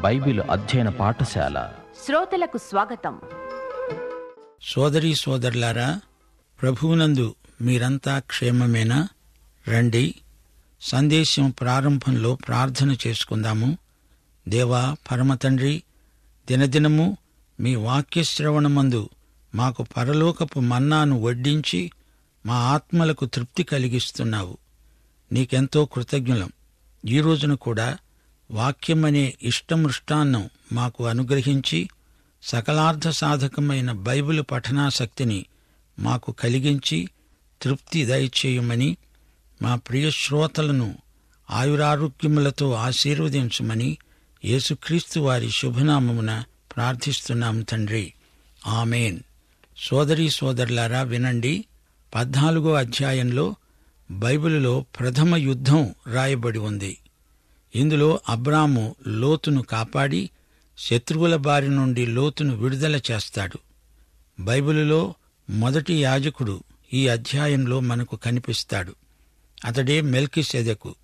Bible అధ్యయన పాఠశాల. శ్రోతలకు స్వాగతం. సోదరీ సోదరులారా ప్రభువునందు మీరంతా క్షేమమేనా? రండి సందేశం ప్రారంభంలో ప్రార్థన చేసుకుందాము. దేవా పరమతండ్రి దినదినము మీ వాక్య శ్రవణమందు మాకు పరలోకపు మన్నాను వడ్డించి మా ఆత్మలకు తృప్తి కలిగిస్తున్నావు. నీకెంతో కృతజ్ఞులం. ఈ రోజున కూడా వాక్యమనే ఇష్టమృష్టాన్నం మాకు అనుగ్రహించి సకలార్థ సాధకమైన బైబిల్ పఠనాసక్తిని మాకు కలిగించి తృప్తి దయచేయమని మా ప్రియ శ్రోతలను ఆయురారోగ్యములతో ఆశీర్వదించమని యేసుక్రీస్తు వారి శుభనామమున ప్రార్థిస్తున్నాం తండ్రి. ఆమెన్. సోదరీ సోదరులారా వినండి. పద్నాలుగో అధ్యాయంలో బైబిలులో ప్రథమ యుద్ధం రాయబడి ఉంది. ఇందులో అబ్రాము లోతును కాపాడి శత్రువుల బారి నుండి లోతును విడుదల చేస్తాడు. బైబిలులో మొదటి యాజకుడు ఈ అధ్యాయంలో మనకు కనిపిస్తాడు. అతడే మెల్కిసెదకు.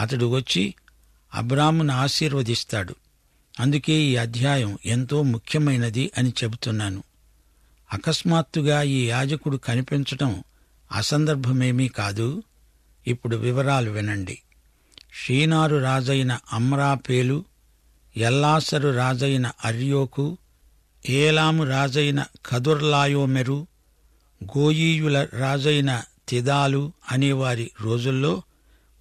అతడు వచ్చి అబ్రామును ఆశీర్వదిస్తాడు. అందుకే ఈ అధ్యాయం ఎంతో ముఖ్యమైనది అని చెబుతున్నాను. అకస్మాత్తుగా ఈ యాజకుడు కనిపించటం అసందర్భమేమీ కాదు. ఇప్పుడు వివరాలు వినండి. షీనారు రాజైన అమ్రాపేలు ఎల్లాసరు రాజైన అర్యోకు ఏలాము రాజైన కదుర్లాయోమెరు గోయీయుల రాజైన తిదాలు అనేవారి రోజుల్లో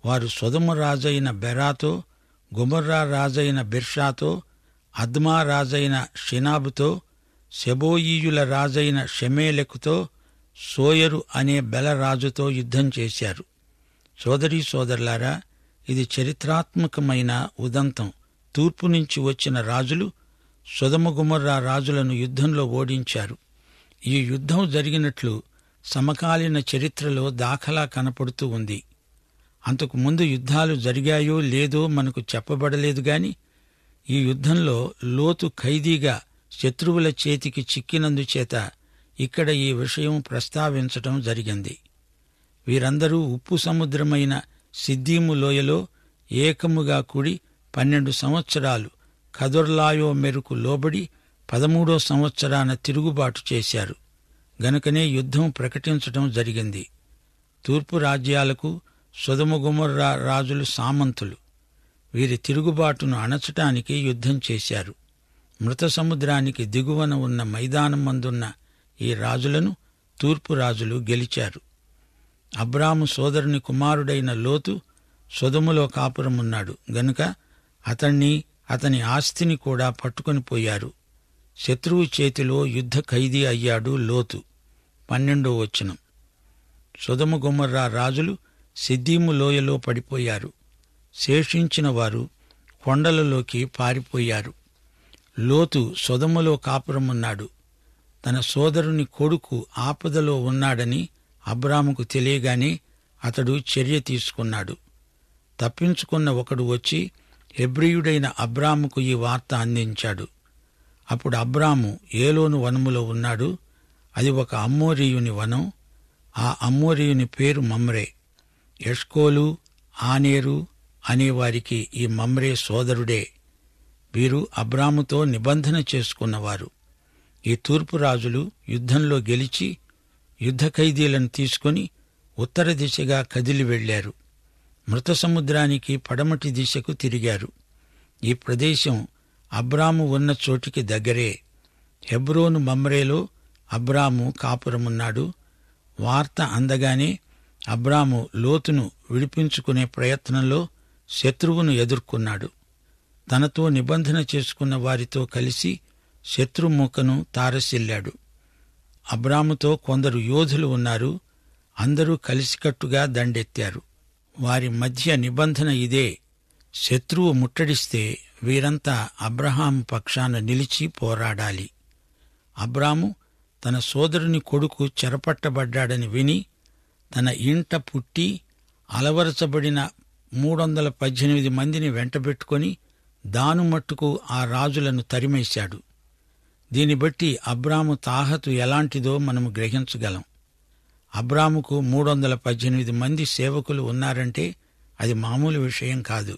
వారు సొదము రాజైన బెరాతో గుమర్రా రాజైన బిర్షాతో అద్మా రాజైన షినాబుతో సెబోయీయుల రాజైన షెమేలెకుతో సోయరు అనే బెలరాజుతో యుద్ధం చేశారు. సోదరీ సోదరులారా ఇది చరిత్రాత్మకమైన ఉదంతం. తూర్పు నుంచి వచ్చిన రాజులు సుధమగుమర్రా రాజులను యుద్ధంలో ఓడించారు. ఈ యుద్ధం జరిగినట్లు సమకాలీన చరిత్రలో దాఖలా కనపడుతూ ఉంది. అంతకు ముందు యుద్ధాలు జరిగాయో లేదో మనకు చెప్పబడలేదు గాని ఈ యుద్ధంలో లోతు ఖైదీగా శత్రువుల చేతికి చిక్కినందుచేత ఇక్కడ ఈ విషయం ప్రస్తావించటం జరిగింది. వీరందరూ ఉప్పు సముద్రమైన సిద్దీము లోయలో ఏకముగా కూడి పన్నెండు సంవత్సరాలు కదుర్లాయో మెరుకు లోబడి పదమూడో సంవత్సరాన తిరుగుబాటు చేశారు. గనుకనే యుద్ధం ప్రకటించటం జరిగింది. తూర్పు రాజ్యాలకు సుధముగుమర్రా రాజులు సామంతులు. వీరి తిరుగుబాటును అణచటానికి యుద్ధం చేశారు. మృత సముద్రానికి దిగువన ఉన్న మైదానం మందున్న ఈ రాజులను తూర్పు రాజులు గెలిచారు. అబ్రాము సోదరుని కుమారుడైన లోతు సొదములో కాపురమున్నాడు. గనుక అతణ్ణి అతని ఆస్తిని కూడా పట్టుకొని పోయారు. శత్రువు చేతిలో యుద్ధ ఖైదీ అయ్యాడు లోతు. పన్నెండో వచనం. సుధము గుమ్మర్రా రాజులు సిద్దీము లోయలో పడిపోయారు. శేషించిన వారు కొండలలోకి పారిపోయారు. లోతు సొదములో కాపురమున్నాడు. తన సోదరుని కొడుకు ఆపదలో ఉన్నాడని అబ్రాముకు తెలియగానే అతడు చర్య తీసుకున్నాడు. తప్పించుకున్న ఒకడు వచ్చి హెబ్రియుడైన అబ్రాముకు ఈ వార్త అందించాడు. అప్పుడు అబ్రాము ఏలోను వనములో ఉన్నాడు. అది ఒక అమ్మోరియుని వనం. ఆ అమ్మోరియుని పేరు మమ్రే. ఎష్కోలు ఆనేరు అనేవారికి ఈ మమ్రే సోదరుడే. వీరు అబ్రాముతో నిబంధన చేసుకున్నవారు. ఈ తూర్పు రాజులు యుద్ధంలో గెలిచి యుద్ధ ఖైదీలను తీసుకుని ఉత్తర దిశగా కదిలి వెళ్ళారు మృత సముద్రానికి పడమటి దిశకు తిరిగారు. ఈ ప్రదేశం అబ్రాము ఉన్న చోటికి దగ్గరే. హెబ్రోను మమ్రేలో అబ్రాము కాపురమున్నాడు. వార్త అందగానే అబ్రాము లోతును విడిపించుకునే ప్రయత్నంలో శత్రువును ఎదుర్కొన్నాడు. తనతో నిబంధన చేసుకున్న వారితో కలిసి శత్రుమూకను తారసిల్లాడు. అబ్రాముతో కొందరు యోధులు ఉన్నారు. అందరూ కలిసికట్టుగా దండెత్తారు. వారి మధ్య నిబంధన ఇదే. శత్రువు ముట్టడిస్తే వీరంతా అబ్రహాము పక్షాన నిలిచి పోరాడాలి. అబ్రాము తన సోదరుని కొడుకు చెరపట్టబడ్డాడని విని తన ఇంట పుట్టి అలవరచబడిన మూడొందల పద్దెనిమిది మందిని వెంటబెట్టుకొని దాను మట్టుకు ఆ రాజులను తరిమేశాడు. దీన్ని బట్టి అబ్రాము తాహతు ఎలాంటిదో మనము గ్రహించగలం. అబ్రాముకు మూడు వందల పద్దెనిమిది మంది సేవకులు ఉన్నారంటే అది మామూలు విషయం కాదు.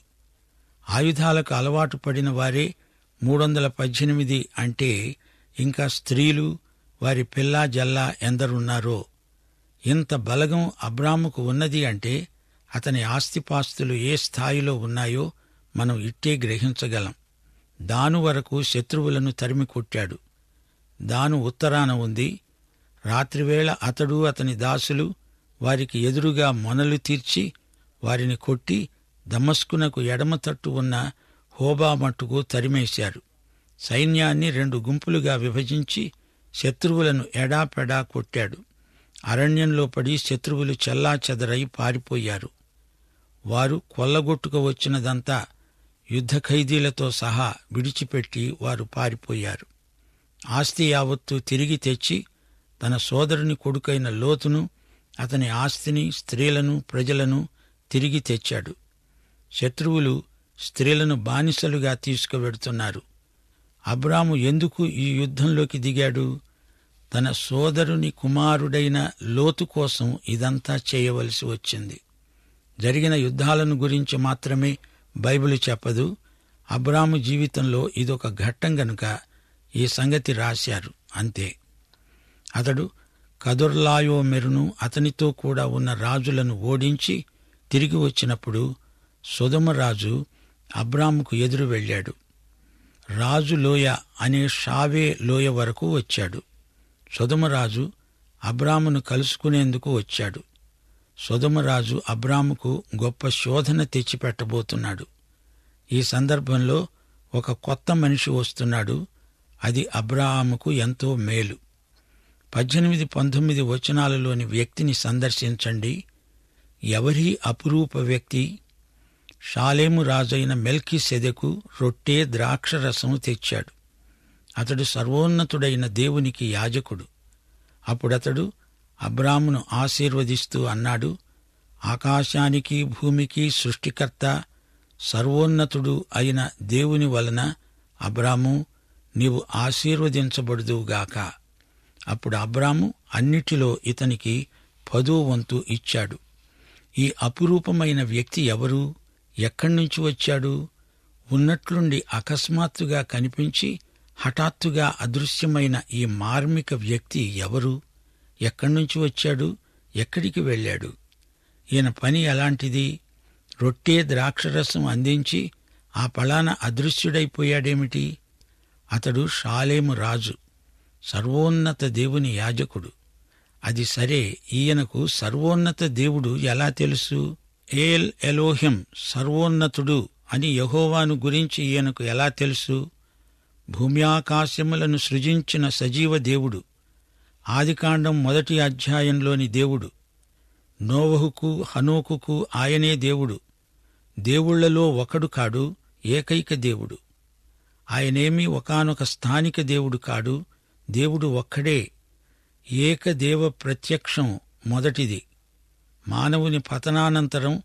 ఆయుధాలకు అలవాటు పడిన వారే మూడు వందల పద్దెనిమిది అంటే ఇంకా స్త్రీలు వారి పిల్లా జల్లా ఎందరున్నారో. ఇంత బలగం అబ్రాముకు ఉన్నది అంటే అతని ఆస్తిపాస్తులు ఏ స్థాయిలో ఉన్నాయో మనం ఇట్టే గ్రహించగలం. దాను వరకు శత్రువులను తరిమి కొట్టాడు. దాను ఉత్తరాన ఉంది. రాత్రివేళ అతడు అతని దాసులు వారికి ఎదురుగా మొనలు తీర్చి వారిని కొట్టి దమస్కునకు ఎడమ తట్టు ఉన్న హోబా మట్టుకు తరిమేశారు. సైన్యాన్ని రెండు గుంపులుగా విభజించి శత్రువులను ఎడాపెడా కొట్టాడు. అరణ్యంలో పడి శత్రువులు చెల్లా చెదరై పారిపోయారు. వారు కొల్లగొట్టుకు వచ్చినదంతా యుద్ధ ఖైదీలతో సహా విడిచిపెట్టి వారు పారిపోయారు. ఆస్తి యావత్తు తిరిగి తెచ్చి తన సోదరుని కొడుకైన లోతును అతని ఆస్తిని స్త్రీలను ప్రజలను తిరిగి తెచ్చాడు. శత్రువులు స్త్రీలను బానిసలుగా తీసుకువెడుతున్నారు. అబ్రాము ఎందుకు ఈ యుద్ధంలోకి దిగాడు? తన సోదరుని కుమారుడైన లోతు కోసం ఇదంతా చేయవలసి వచ్చింది. జరిగిన యుద్ధాలను గురించి మాత్రమే బైబిల్ చెప్పదు. అబ్రాము జీవితంలో ఇదొక ఘట్టం గనుక ఈ సంగతి రాశారు. అంతే. అతడు కదుర్లాయో మెరును అతనితో కూడా ఉన్న రాజులను ఓడించి తిరిగి వచ్చినప్పుడు సుధమరాజు అబ్రాముకు ఎదురు వెళ్ళాడు. రాజు లోయ అనే షావే లోయ వరకు వచ్చాడు. సుధమరాజు అబ్రామును కలుసుకునేందుకు వచ్చాడు. సుధమరాజు అబ్రాముకు గొప్ప శోధన తెచ్చిపెట్టబోతున్నాడు. ఈ సందర్భంలో ఒక కొత్త మనిషి వస్తున్నాడు. అది అబ్రాహాముకు ఎంతో మేలు. పద్దెనిమిది పంతొమ్మిది వచనాలలోని వ్యక్తిని సందర్శించండి. ఎవరి అపురూప వ్యక్తి? షాలేము రాజైన మెల్కి సెదెకు రొట్టె ద్రాక్షరసం తెచ్చాడు. అతడు సర్వోన్నతుడైన దేవునికి యాజకుడు. అప్పుడతడు అబ్రామును ఆశీర్వదిస్తూ అన్నాడు ఆకాశానికి భూమికి సృష్టికర్త సర్వోన్నతుడు అయిన దేవుని వలన అబ్రాము నీవు ఆశీర్వదించబడుదువుగాక. అప్పుడు అబ్రాము అన్నిటిలో ఇతనికి పదో వంతు ఇచ్చాడు. ఈ అపురూపమైన వ్యక్తి ఎవరు? ఎక్కడి నుంచి వచ్చాడు? ఉన్నట్లుండి అకస్మాత్తుగా కనిపించి హఠాత్తుగా అదృశ్యమైన ఈ మార్మిక వ్యక్తి ఎవరు? ఎక్కడి నుంచి వచ్చాడు? ఎక్కడికి వెళ్ళాడు? ఈయన పని ఎలాంటిది? రొట్టె ద్రాక్షరసం అందించి ఆ పలాన అదృశ్యుడైపోయాడేమిటి? అతడు షాలేము రాజు సర్వోన్నత దేవుని యాజకుడు. అది సరే ఈయనకు సర్వోన్నత దేవుడు ఎలా తెలుసు? ఏల్ ఎలోహిం సర్వోన్నతుడు అని యహోవాను గురించి ఈయనకు ఎలా తెలుసు? భూమ్యాకాశములను సృజించిన సజీవ దేవుడు ఆదికాండం మొదటి అధ్యాయంలోని దేవుడు. నోవహుకు హనోకుకు ఆయనే దేవుడు. దేవుళ్ళలో ఒకడు కాడు ఏకైక దేవుడు. ఆయనేమి ఒకానొక స్థానిక దేవుడు కాడు దేవుడు ఒక్కడే. ఏకదేవ ప్రత్యక్షం మొదటిది. మానవుని పతనానంతరం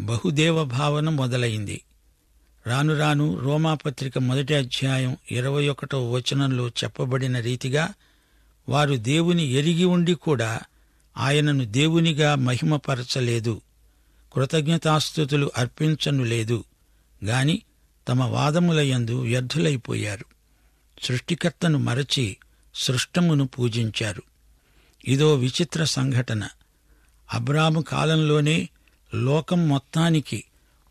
బహుదేవ భావన మొదలైంది. రాను రాను రోమాపత్రిక మొదటి అధ్యాయం ఇరవై ఒకటో వచనంలో చెప్పబడిన రీతిగా వారు దేవుని ఎరిగి ఉండి కూడా ఆయనను దేవునిగా మహిమపరచలేదు. కృతజ్ఞతాస్థుతులు అర్పించనులేదు గాని తమ వాదములయందు వ్యర్థులైపోయారు. సృష్టికర్తను మరచి సృష్టమును పూజించారు. ఇదో విచిత్ర సంఘటన. అబ్రాము కాలంలోనే లోకం మొత్తానికి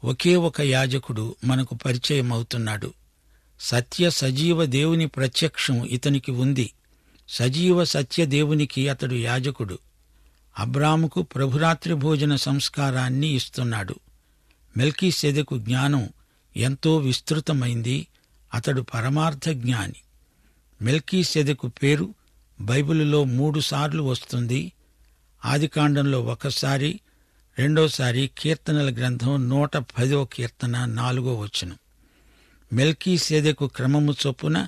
ఒకే ఒక యాజకుడు మనకు పరిచయమవుతున్నాడు. సత్య సజీవ దేవుని ప్రత్యక్షం ఇతనికి ఉంది. సజీవ సత్యదేవునికి అతడు యాజకుడు. అబ్రాముకు ప్రభురాత్రి భోజన సంస్కారాన్ని ఇస్తున్నాడు. మెల్కీసెదకు జ్ఞానం ఎంతో విస్తృతమైంది. అతడు పరమార్థ జ్ఞాని. మెల్కీసెదకు పేరు బైబిలులో మూడుసార్లు వస్తుంది. ఆదికాండంలో ఒకసారి రెండోసారి కీర్తనల గ్రంథం నూట పదో కీర్తన నాలుగో వచనం. మెల్కీ సెదకు క్రమము చొప్పున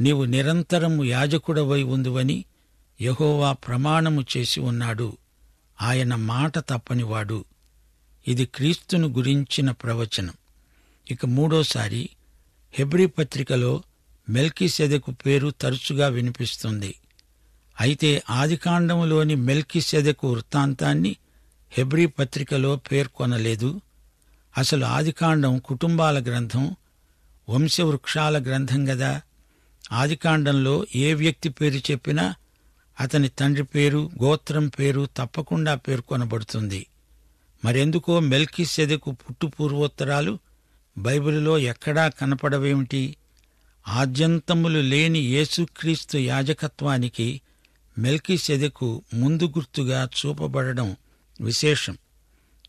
నీవు నిరంతరము యాజకుడవై ఉందువని యహోవా ప్రమాణము చేసి ఉన్నాడు. ఆయన మాట తప్పనివాడు. ఇది క్రీస్తును గురించిన ప్రవచనం. ఇక మూడోసారి హెబ్రీ పత్రికలో మెల్కిసెదకు పేరు తరచుగా వినిపిస్తుంది. అయితే ఆదికాండములోని మెల్కిసెదకు వృత్తాంతాన్ని హెబ్రీ పత్రికలో పేర్కొనలేదు. అసలు ఆదికాండం కుటుంబాల గ్రంథం వంశవృక్షాల గ్రంథం గదా? ఆదికాండంలో ఏ వ్యక్తి పేరు చెప్పినా అతని తండ్రి పేరు గోత్రం పేరు తప్పకుండా పేర్కొనబడుతుంది. మరెందుకో మెల్కి సెదకు పుట్టు పూర్వోత్తరాలు బైబిలులో ఎక్కడా కనపడవేమిటి? ఆద్యంతములు లేని యేసుక్రీస్తు యాజకత్వానికి మెల్కి సెదకు ముందు గుర్తుగా చూపబడడం విశేషం.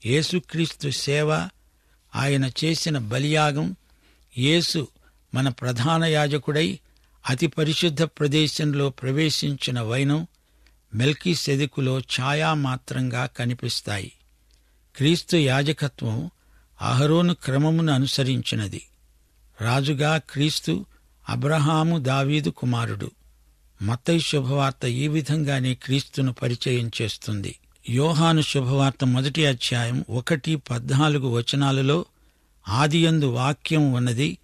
యేసుక్రీస్తు సేవ ఆయన చేసిన బలియాగం యేసు మన ప్రధాన యాజకుడై అతి పరిశుద్ధ ప్రదేశంలో ప్రవేశించిన వైనం మెల్కీ సెదుకులో ఛాయామాత్రంగా కనిపిస్తాయి. క్రీస్తు యాజకత్వం అహరోను క్రమమును అనుసరించినది. రాజుగా క్రీస్తు అబ్రహాము దావీదు కుమారుడు. మత్తయి శుభవార్త ఈ విధంగానే క్రీస్తును పరిచయం చేస్తుంది. యోహాను శుభవార్త మొదటి అధ్యాయం ఒకటి పద్నాలుగు వచనాలలో ఆదియందు వాక్యం ఉన్నది.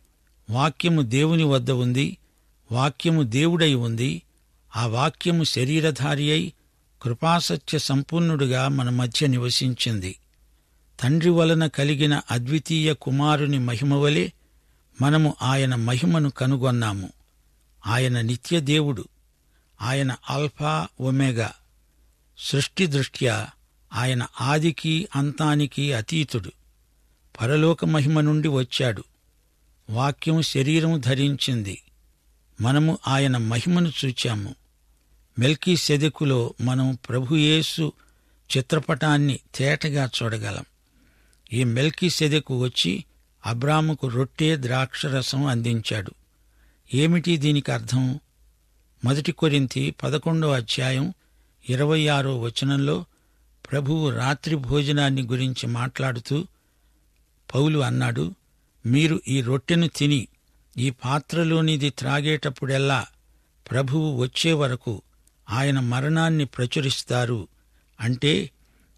వాక్యము దేవుని వద్ద ఉంది. వాక్యము దేవుడై ఉంది. ఆ వాక్యము శరీరధారి అయి కృపాసత్య సంపూర్ణుడుగా మన మధ్య నివసించింది. తండ్రి వలన కలిగిన అద్వితీయ కుమారుని మహిమ వలె మనము ఆయన మహిమను కనుగొన్నాము. ఆయన నిత్య దేవుడు. ఆయన ఆల్ఫా ఒమేగా. సృష్టి దృష్ట్యా ఆయన ఆదికి అంతానికి అతీతుడు. పరలోక మహిమ నుండి వచ్చాడు. వాక్యం శరీరం ధరించింది. మనము ఆయన మహిమను చూచాము. మెల్కీ సెదెకులో మనం ప్రభుయేసు చిత్రపటాన్ని తేటగా చూడగలం. ఈ మెల్కీ సెదెకు వచ్చి అబ్రాముకు రొట్టె ద్రాక్షరసం అందించాడు. ఏమిటి దీనికి అర్థం? మొదటి కొరింతి పదకొండో అధ్యాయం ఇరవై ఆరో వచనంలో ప్రభువు రాత్రి భోజనాన్ని గురించి మాట్లాడుతూ పౌలు అన్నాడు మీరు ఈ రొట్టెను తిని ఈ పాత్రలోనిది త్రాగేటప్పుడెల్లా ప్రభువు వచ్చే వరకు ఆయన మరణాన్ని ప్రచురిస్తారు అంటే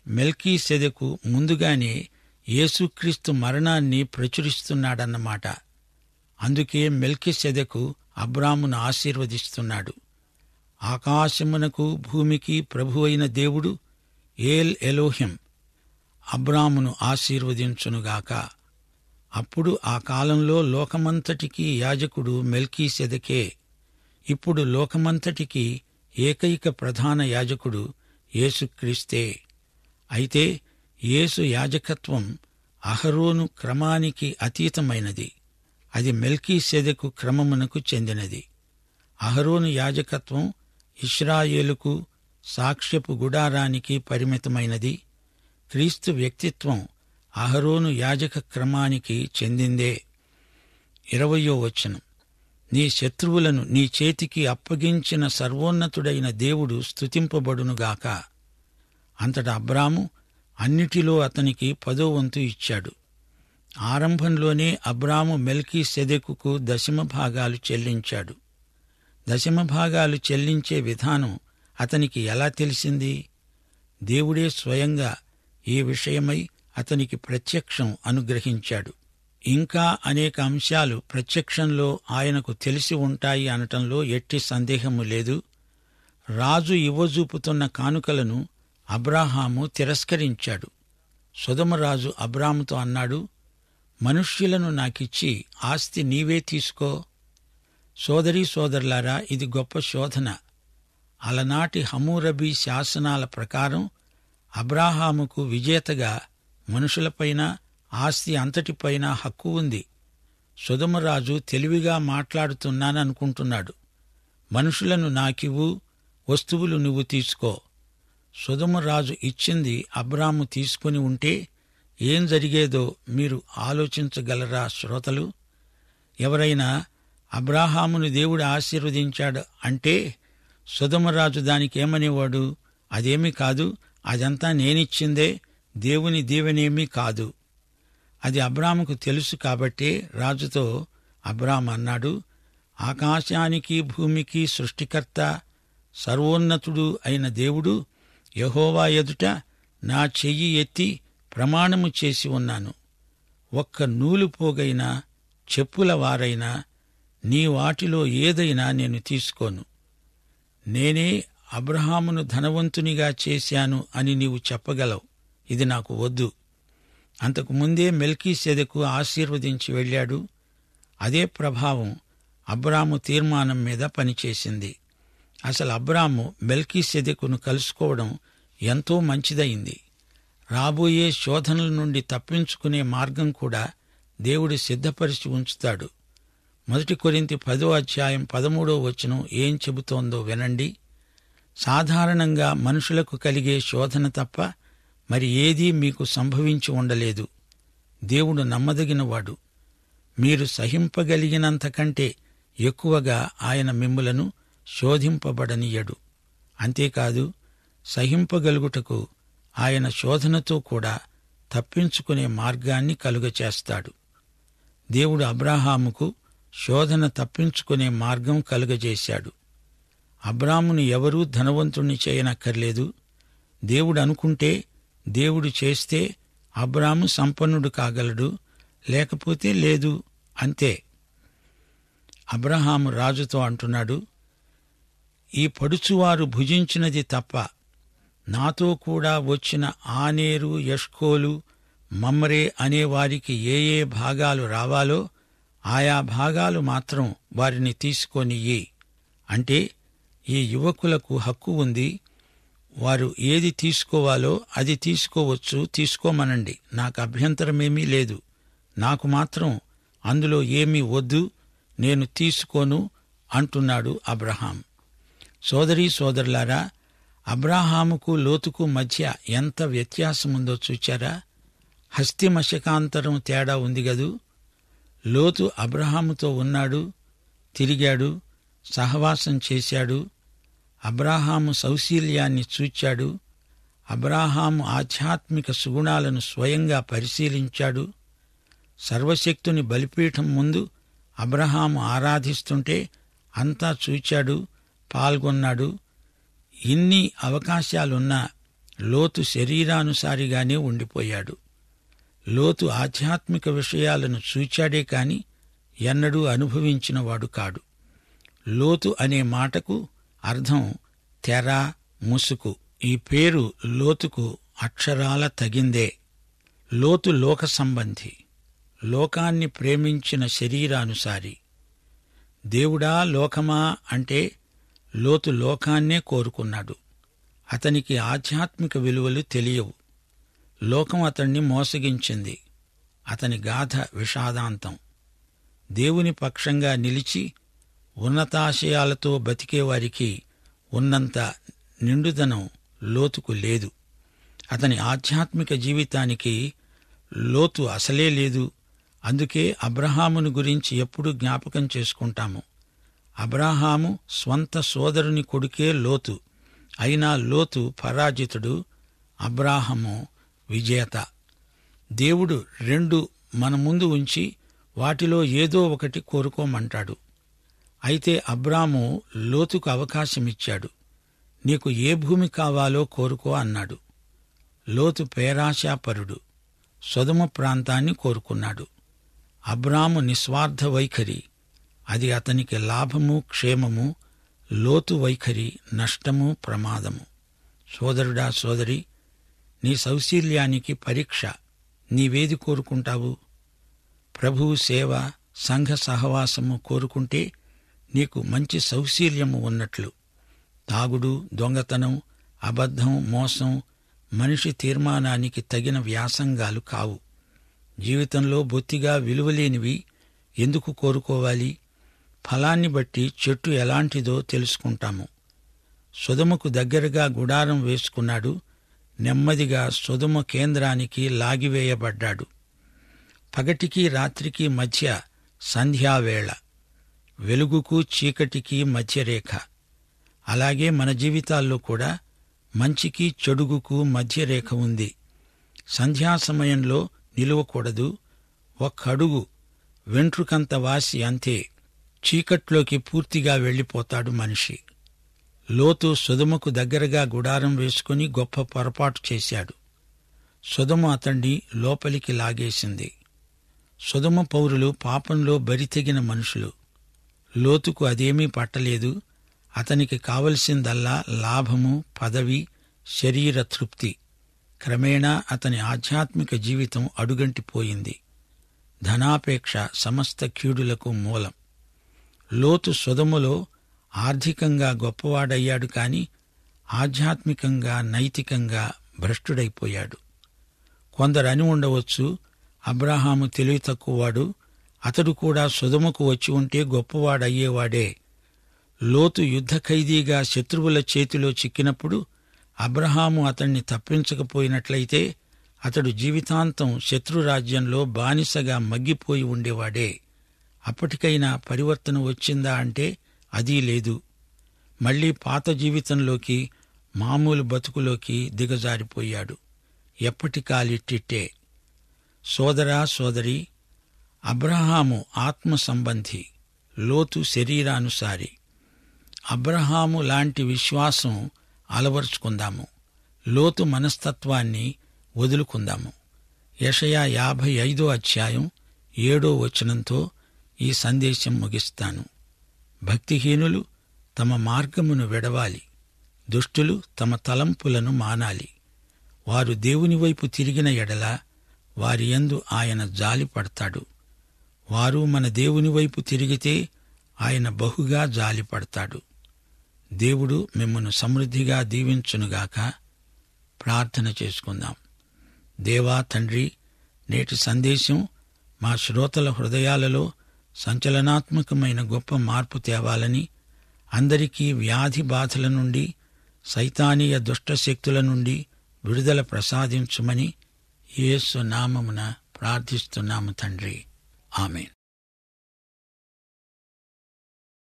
మెల్కీ సెదకు ముందుగానే యేసుక్రీస్తు మరణాన్ని ప్రచురిస్తున్నాడన్నమాట. అందుకే మెల్కి సెదకు అబ్రామును ఆశీర్వదిస్తున్నాడు. ఆకాశమునకు భూమికి ప్రభు అయిన దేవుడు ఏల్ ఎలోహిం అబ్రామును ఆశీర్వదించునుగాక. అప్పుడు ఆ కాలంలో లోకమంతటికి యాజకుడు మెల్కీ సెదకే ఇప్పుడు లోకమంతటికి ఏకైక ప్రధాన యాజకుడు యేసుక్రీస్తే. అయితే యేసు యాజకత్వం అహరోను క్రమానికి అతీతమైనది. అది మెల్కీ సెదకు క్రమమునకు చెందినది. అహరోను యాజకత్వం ఇష్రాయేలుకు సాక్ష్యపు గుడారానికి పరిమితమైనది. క్రీస్తు వ్యక్తిత్వం అహరోను యాజక క్రమానికి చెందిందే. ఇరవయో వచనం. నీ శత్రువులను నీ చేతికి అప్పగించిన సర్వోన్నతుడైన దేవుడు స్తుతింపబడునుగాక అంతటా అబ్రాము అన్నిటిలో అతనికి పదో వంతు ఇచ్చాడు. ఆరంభంలోనే అబ్రాము మెల్కీ సెదెకుకు దశమ భాగాలు చెల్లించాడు. దశమ భాగాలు చెల్లించే విధానం అతనికి ఎలా తెలిసింది? దేవుడే స్వయంగా ఈ విషయమై అతనికి ప్రత్యక్షం అనుగ్రహించాడు. ఇంకా అనేక అంశాలు ప్రత్యక్షంలో ఆయనకు తెలిసి ఉంటాయి అనటంలో ఎట్టి సందేహము లేదు. రాజు ఇవ్వజూపుతున్న కానుకలను అబ్రాహాము తిరస్కరించాడు. సుధమరాజు అబ్రాముతో అన్నాడు మనుష్యులను నాకిచ్చి ఆస్తి నీవే తీసుకో. సోదరీ సోదరులారా ఇది గొప్ప శోధన. అలనాటి హమూరబీ శాసనాల ప్రకారం అబ్రాహాముకు విజేతగా మనుషులపైన ఆస్తి అంతటిపైన హక్కు ఉంది. సుధమరాజు తెలివిగా మాట్లాడుతున్నాననుకుంటున్నాడు. మనుషులను నాకివ్వు వస్తువులు నువ్వు తీసుకో. సుధమరాజు ఇచ్చింది అబ్రాము తీసుకుని ఉంటే ఏం జరిగేదో మీరు ఆలోచించగలరా శ్రోతలు? ఎవరైనా అబ్రాహామును దేవుడు ఆశీర్వదించాడు అంటే సుధమరాజు దానికేమనేవాడు? అదేమీ కాదు అదంతా నేనిచ్చిందే దేవుని దీవెనేమీ కాదు. అది అబ్రాముకు తెలుసు కాబట్టే రాజుతో అబ్రామ్ అన్నాడు ఆకాశానికి భూమికి సృష్టికర్త సర్వోన్నతుడు అయిన దేవుడు యహోవా ఎదుట నా చెయ్యి ఎత్తి ప్రమాణము చేసి ఉన్నాను. ఒక్క నూలు పోగైనా చెప్పుల వారైనా నీ వాటిలో ఏదైనా నేను తీసుకోను. నేనే అబ్రహామును ధనవంతునిగా చేశాను అని నీవు చెప్పగలవు. ఇది నాకు వద్దు. అంతకు ముందే మెల్కీ సెదకు ఆశీర్వదించి వెళ్ళాడు. అదే ప్రభావం అబ్రాము తీర్మానం మీద పనిచేసింది. అసలు అబ్రాము మెల్కీ సెదకును కలుసుకోవడం ఎంతో మంచిదయింది. రాబోయే శోధనల నుండి తప్పించుకునే మార్గం కూడా దేవుడు సిద్ధపరిచి ఉంచుతాడు. మొదటి కొరింతి పదో అధ్యాయం పదమూడో వచనం ఏం చెబుతోందో వినండి. సాధారణంగా మనుషులకు కలిగే శోధన తప్ప మరి ఏదీ మీకు సంభవించి ఉండలేదు. దేవుడు నమ్మదగినవాడు. మీరు సహింపగలిగినంతకంటే ఎక్కువగా ఆయన మిమ్ములను శోధింపబడనీయడు. అంతేకాదు సహింపగలుగుటకు ఆయన శోధనతో కూడా తప్పించుకునే మార్గాన్ని కలుగచేస్తాడు. దేవుడు అబ్రాహాముకు శోధన తప్పించుకునే మార్గం కలుగజేశాడు. అబ్రామును ఎవరూ ధనవంతుణ్ణి చేయనక్కర్లేదు. దేవుడు అనుకుంటే దేవుడు చేస్తే అబ్రాము సంపన్నుడు కాగలడు లేకపోతే లేదు అంతే. అబ్రహాము రాజుతో అంటున్నాడు ఈ పడుచువారు భుజించినది తప్ప నాతో కూడా వచ్చిన ఆనేరు యష్కోలు మమ్మరే అనే వారికి ఏ ఏ భాగాలు రావాలో ఆయా భాగాలు మాత్రం వారిని తీసుకొనియ్యి. అంటే ఈ యువకులకు హక్కు ఉంది వారు ఏది తీసుకోవాలో అది తీసుకోవచ్చు తీసుకోమనండి. నాకు అభ్యంతరమేమీ లేదు. నాకు మాత్రం అందులో ఏమీ వద్దు నేను తీసుకోను అంటున్నాడు అబ్రహాం. సోదరీ సోదరులారా అబ్రాహాముకు లోతుకు మధ్య ఎంత వ్యత్యాసముందో చూచారా? హస్తిమశకాంతరం తేడా ఉంది గదూ? లోతు అబ్రహాముతో ఉన్నాడు తిరిగాడు సహవాసం చేశాడు అబ్రాహాము సౌశీల్యాన్ని చూచాడు. అబ్రాహాము ఆధ్యాత్మిక సుగుణాలను స్వయంగా పరిశీలించాడు. సర్వశక్తుని బలిపీఠం ముందు అబ్రహాము ఆరాధిస్తుంటే అంతా చూచాడు పాల్గొన్నాడు. ఇన్ని అవకాశాలున్నా లోతు శరీరానుసారిగానే ఉండిపోయాడు. లోతు ఆధ్యాత్మిక విషయాలను చూచాడే కాని ఎన్నడూ అనుభవించినవాడు కాడు. లోతు అనే మాటకు అర్థం తెర ముసుకు. ఈ పేరు లోతుకు అక్షరాల తగిందే. లోతు లోక సంబంధి లోకాన్ని ప్రేమించిన శరీరానుసారి. దేవుడా లోకమా అంటే లోతు లోకాన్నే కోరుకున్నాడు. అతనికి ఆధ్యాత్మిక విలువలు తెలియవు. లోకం అతణ్ణి మోసగించింది. అతని గాథ విషాదాంతం. దేవుని పక్షంగా నిలిచి ఉన్నతాశయాలతో బతికేవారికి ఉన్నంత నిండుదనం లోతుకు లేదు. అతని ఆధ్యాత్మిక జీవితానికి లోతు అసలే లేదు. అందుకే అబ్రహామును గురించి ఎప్పుడూ జ్ఞాపకం చేసుకుంటాము. అబ్రహాము స్వంత సోదరుని కొడుకే లోతు. అయినా లోతు పరాజితుడు అబ్రాహము విజేత. దేవుడు రెండు మన ముందు ఉంచి వాటిలో ఏదో ఒకటి కోరుకోమంటాడు. అయితే అబ్రాము లోతుకు అవకాశమిచ్చాడు. నీకు ఏ భూమి కావాలో కోరుకో అన్నాడు. లోతు పేరాశాపరుడు సొదమ ప్రాంతాన్ని కోరుకున్నాడు. అబ్రాము నిస్వార్థ వైఖరి అది అతనికి లాభము క్షేమము లోతు వైఖరి నష్టము ప్రమాదము. సోదరుడా సోదరి నీ సౌశీల్యానికి పరీక్ష నీవేది కోరుకుంటావు? ప్రభువు సేవ సంఘ సహవాసము కోరుకుంటే నీకు మంచి సౌశీల్యము ఉన్నట్లు. తాగుడు దొంగతనం అబద్ధం మోసం మనిషి తీర్మానానికి తగిన వ్యాసంగాలు కావు. జీవితంలో బొత్తిగా విలువలేనివి ఎందుకు కోరుకోవాలి? ఫలాన్ని బట్టి చెట్టు ఎలాంటిదో తెలుసుకుంటాము. సుధముకు దగ్గరగా గుడారం వేసుకున్నాడు. నెమ్మదిగా సుధుమ కేంద్రానికి లాగివేయబడ్డాడు. పగటికి రాత్రికి మధ్య సంధ్యావేళ. వెలుగుకు చీకటికి మధ్యరేఖ అలాగే మన జీవితాల్లో కూడా మంచికి చెడుగుకు మధ్యరేఖ ఉంది. సంధ్యా సమయంలో నిలువకూడదు. ఒక్క అడుగు వెంట్రుకంత వాసి అంతే. చీకట్లోకి పూర్తిగా వెళ్ళిపోతాడు మనిషి. లోతు సుధుమకు దగ్గరగా గుడారం వేసుకుని గొప్ప పొరపాటు చేశాడు. సుధుమ అతణ్ణి లోపలికి లాగేసింది. సుధమ పౌరులు పాపంలో బరితెగిన మనుషులు. లోతుకు అదేమీ పట్టలేదు. అతనికి కావలసిందల్లా లాభము పదవి శరీర తృప్తి. క్రమేణా అతని ఆధ్యాత్మిక జీవితం అడుగంటిపోయింది. ధనాపేక్ష సమస్త కీడులకు మూలం. లోతు సుధములో ఆర్థికంగా గొప్పవాడయ్యాడు కాని ఆధ్యాత్మికంగా నైతికంగా భ్రష్టుడైపోయాడు. కొందరని ఉండవచ్చు అబ్రహాము తెలివి తక్కువవాడు అతడు కూడా సుధముకు వచ్చి ఉంటే గొప్పవాడయ్యేవాడే. లోతు యుద్ధ ఖైదీగా శత్రువుల చేతిలో చిక్కినప్పుడు అబ్రహాము అతణ్ణి తప్పించకపోయినట్లయితే అతడు జీవితాంతం శత్రురాజ్యంలో బానిసగా మగ్గిపోయి ఉండేవాడే. అప్పటికైనా పరివర్తన వచ్చిందా అంటే అదీ లేదు. మళ్ళీ పాత జీవితంలోకి మామూలు బతుకులోకి దిగజారిపోయాడు. ఎప్పటికాలిట్టిట్టే సోదరా సోదరి అబ్రహాము ఆత్మ సంబంధి లోతు శరీరానుసారి. అబ్రహాము లాంటి విశ్వాసం అలవరుచుకుందాము. లోతు మనస్తత్వాన్ని వదులుకుందాము. యషయా యాభై ఐదో అధ్యాయం ఏడో వచనంతో ఈ సందేశం ముగిస్తాను. భక్తిహీనులు తమ మార్గమును వెడవాలి. దుష్టులు తమ తలంపులను మానాలి. వారు దేవుని వైపు తిరిగిన ఎడల వారి యందు ఆయన జాలి పడతాడు వారు మన దేవుని వైపు తిరిగితే ఆయన బహుగా జాలిపడతాడు. దేవుడు మిమ్మను సమృద్ధిగా దీవించునుగాక ప్రార్థన చేసుకుందాం. దేవా తండ్రి నేటి సందేశం మా శ్రోతల హృదయాలలో సంచలనాత్మకమైన గొప్ప మార్పు తేవాలని అందరికీ వ్యాధి బాధల నుండి సైతానీయ దుష్టశక్తుల నుండి విడుదల ప్రసాదించుమని యేసు నామమున ప్రార్థిస్తున్నాము తండ్రి. ఆమెన్